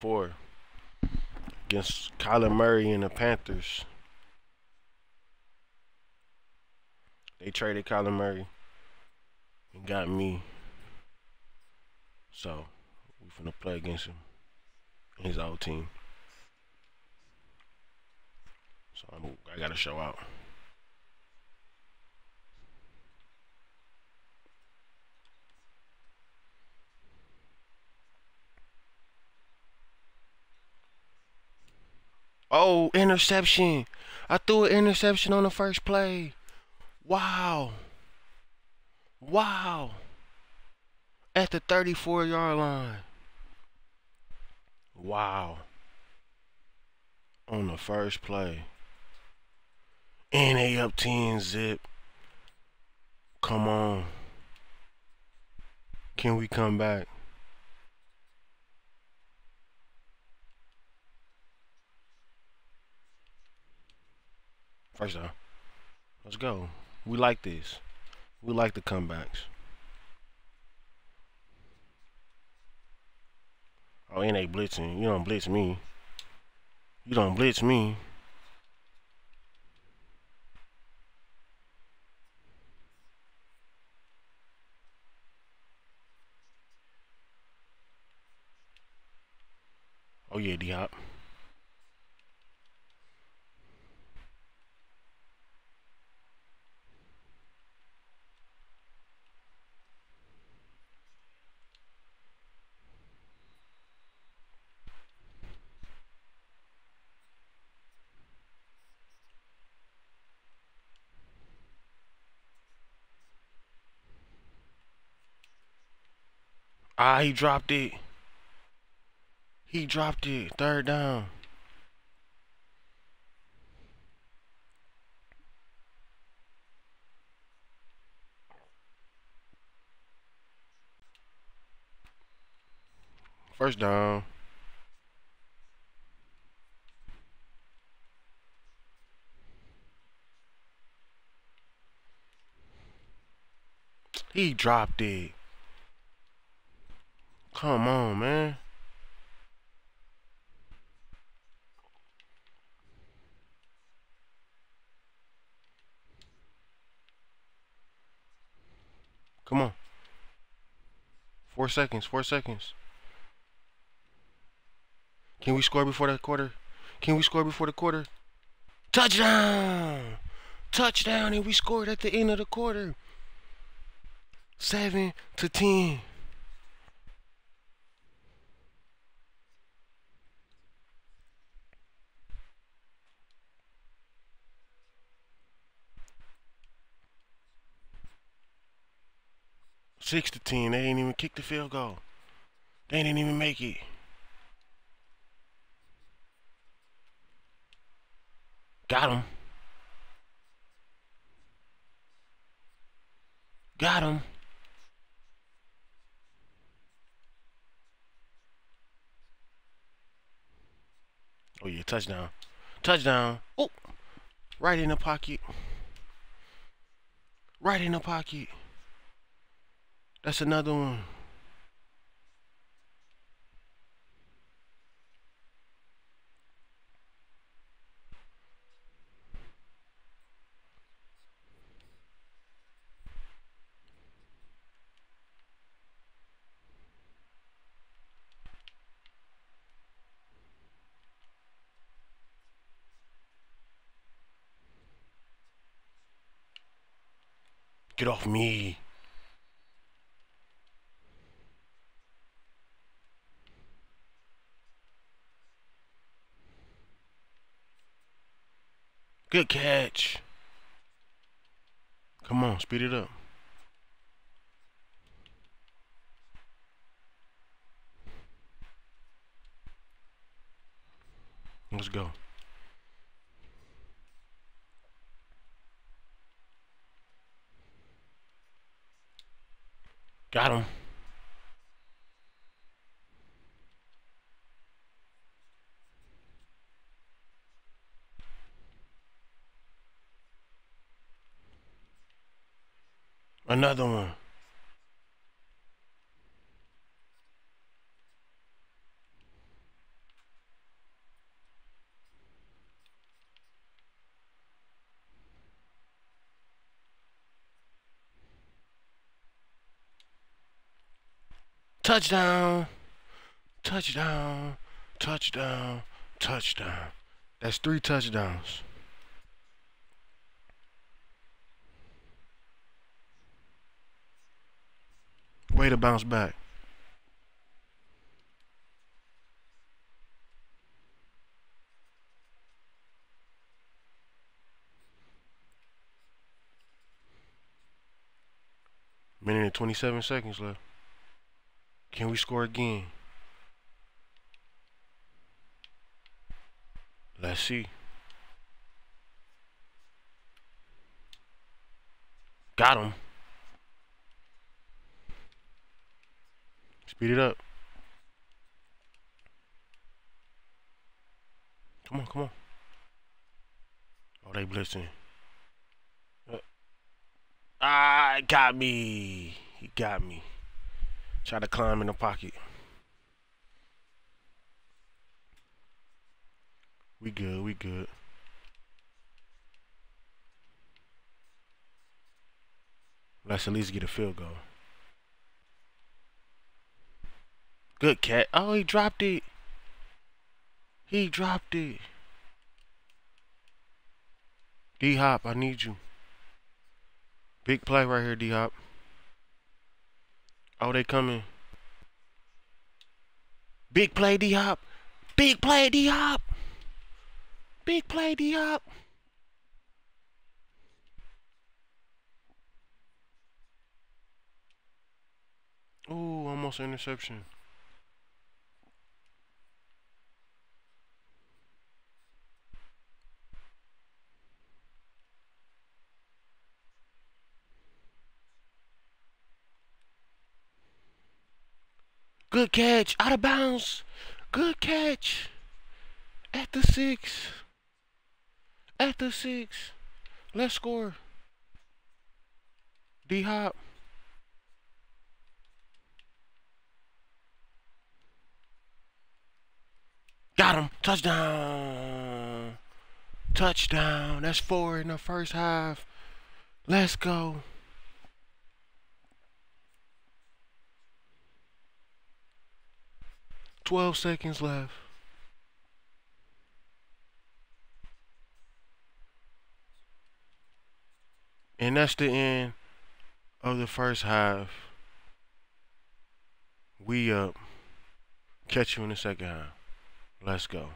four against Kyler Murray and the Panthers. They traded Kyler Murray and got me. So we finna play against him and his old team. So I'm, I gotta show out. Oh, interception. I threw an interception on the first play. Wow. Wow. At the 34 yard line. Wow. On the first play. And they up 10 zip. Come on. Can we come back? First down. Let's go. We like this. We like the comebacks. Oh, and they blitzing. You don't blitz me. You don't blitz me. Oh yeah, D-Hop. Ah, he dropped it. He dropped it. Third down. First down. He dropped it. Come on, man. Come on. Four seconds, four seconds. Can we score before the quarter? Can we score before the quarter? Touchdown! Touchdown, and we scored at the end of the quarter. Seven to ten. Six to ten. They didn't even kick the field goal. They didn't even make it. Got him. Got him. Oh yeah, touchdown. Touchdown. Oh. Right in the pocket. Right in the pocket. That's another one. Get off me. Good catch. Come on, speed it up. Let's go. Got him. Another one. Touchdown, touchdown, touchdown, touchdown. That's three touchdowns. Way to bounce back. Minute and 27 seconds left. Can we score again? Let's see. Got him. Speed it up. Come on, come on. Oh, they blitzing. Ah, got me. He got me. Try to climb in the pocket. We good, we good. Let's at least get a field goal. Good cat. Oh, he dropped it. He dropped it. D Hop, I need you. Big play right here, D Hop. Oh, they coming. Big play, D Hop. Big play, D Hop. Big play, D Hop. Ooh, almost interception. Good catch. Out of bounds. Good catch. At the six. At the six. Let's score. D Hop. Got him. Touchdown. Touchdown. That's four in the first half. Let's go. 12 seconds left. And that's the end of the first half. We up. Catch you in the second half. Let's go.